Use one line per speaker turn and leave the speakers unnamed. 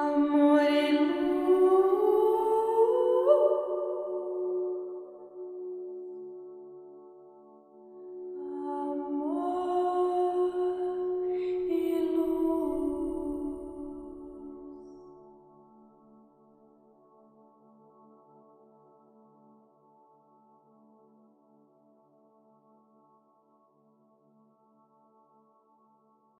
um